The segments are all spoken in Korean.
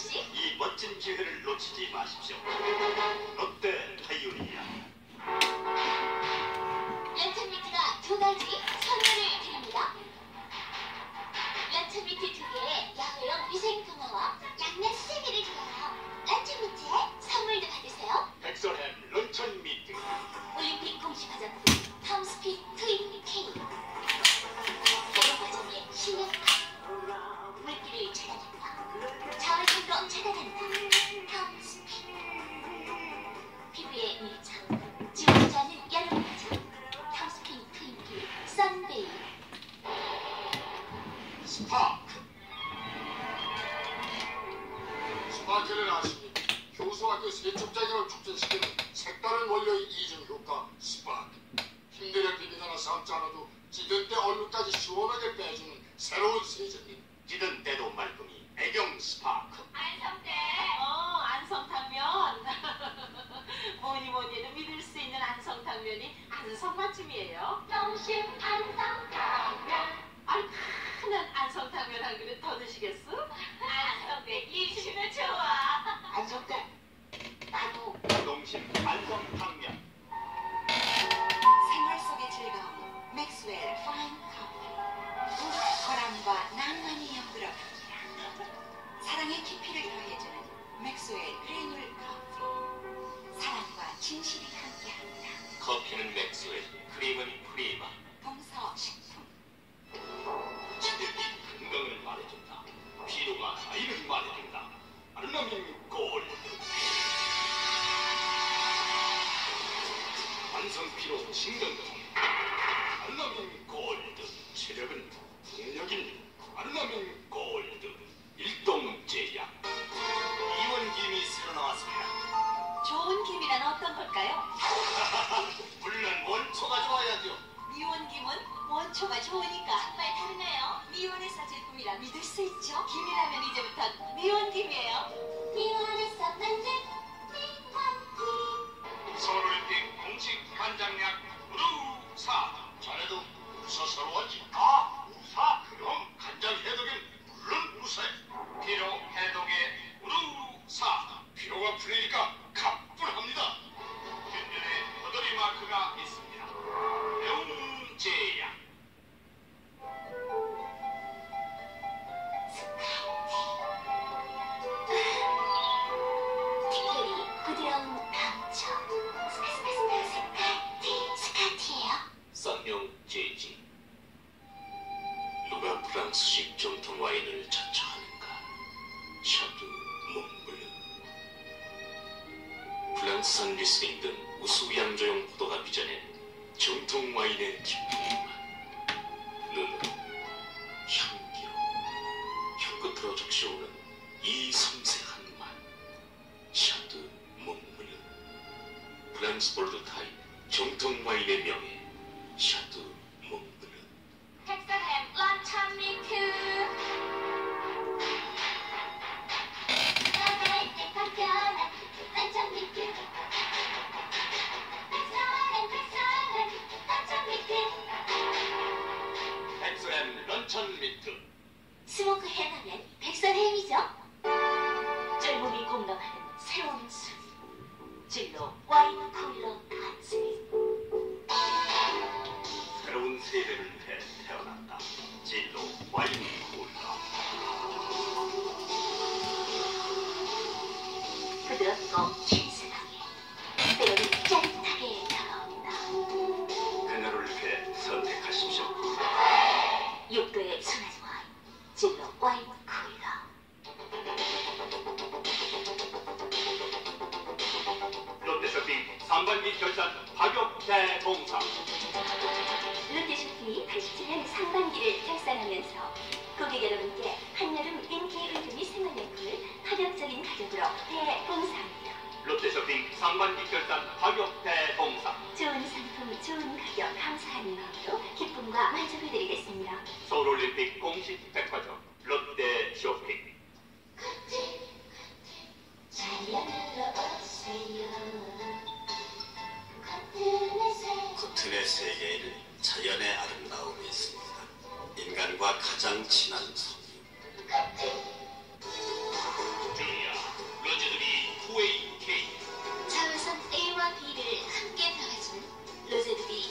조금씩. 이 멋진 기회를 놓치지 마십시오. 롯데 타이오니아. 런천 미트가 두 가지 삶지 않아도 찌들 때 얼룩까지 시원하게 빼주는 새로운 세제입니다. 찌든 때도 말끔히 애경 스파크. 안성대 어, 안성탕면. 뭐니 뭐니 해도 믿을 수 있는 안성탕면이 안성맞춤이에요. 농심 안성탕면 아이, 큰 안성탕면 한 그릇 더 드시겠어? 맥스웰 그래놀 커피 사랑과 진실이 함께합니다 커피는 맥스웰, 크림은 프리마. 동서식품 지들이 건강을 말해준다. 피로가 가위를 말해준다. 알라민 골드. 완성 피로 신경통. 알라민 골드. 체력은 동력인 알라민 골드. 일동 좋은 김이란 어떤 걸까요? 물론 원초가 좋아야죠. 미원김은 원초가 좋으니까. 정말 다르네요 미원회사 제품이라 믿을 수 있죠? 김이라면 이제부터 미원김이에요. 미원에서 만든 미원김 서울올림픽 공식 관장약 우루사 자네도 우사사로하지 아 리슬링 등 우수 양조용 포도가 빚어낸 정통 와인의 기쁨 눈으로 향기로 혀끝으로 적셔오는 이 섬세한 맛 샤토 몽블르 프랑스 보르도 타입 정통 와인의 명예 상반기를 결산하면서 고객 여러분께 한여름 인기 의류및 생활용품을 파격적인 가격으로 대봉사합니다. 롯데쇼핑 상반기 결산 가격 대봉사 좋은 상품, 좋은 가격 감사하는 마음으로 기쁨과 만족을 드리겠습니다. 서울올림픽 공식 백화점 롯데쇼핑 코튼의 세계를 자연의 아름다움이 있습니다. 인간과 가장 친한 섬이 로제들이 토웨이 K 자외선 A와 B를 함께 박아주는 로제들이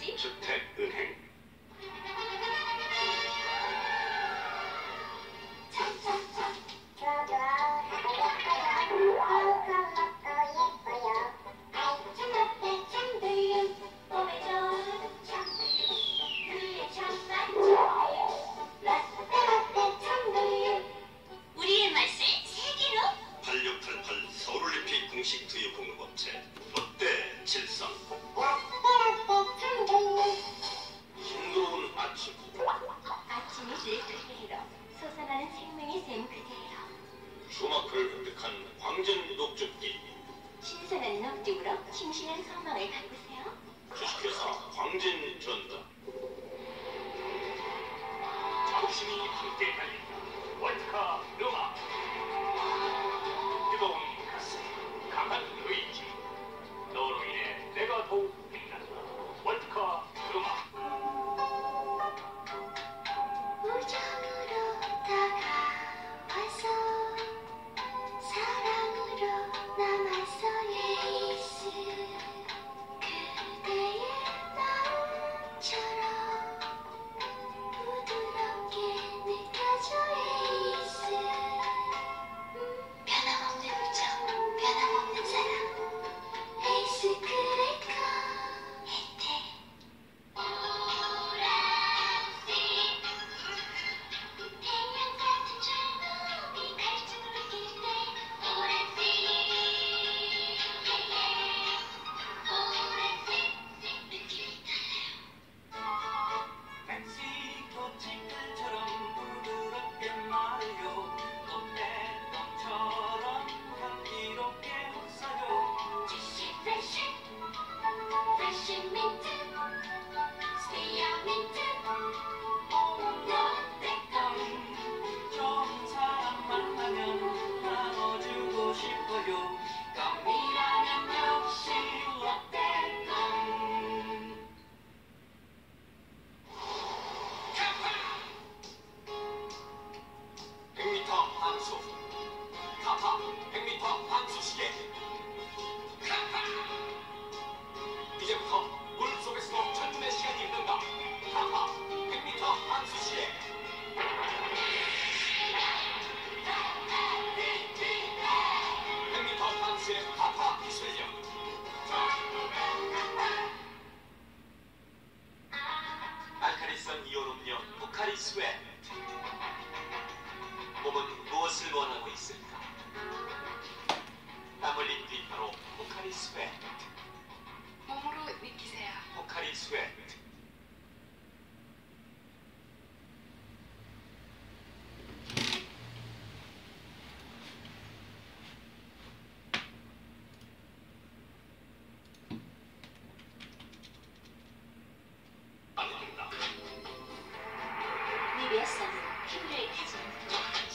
magic. Protect the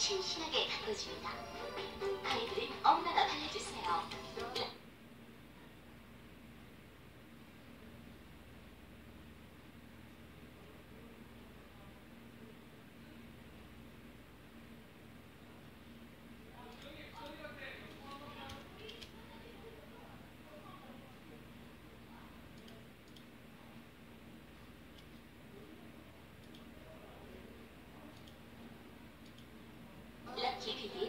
싱싱하게 담궈줍니다. 아이들은 엄마가 발라주세요. GPD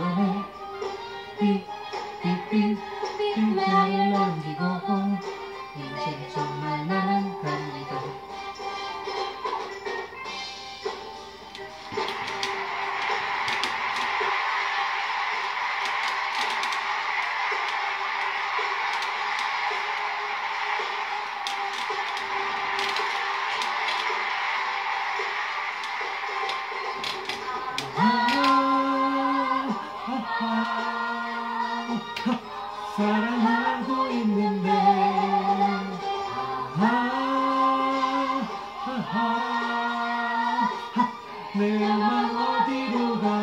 하늘만 어디로 가?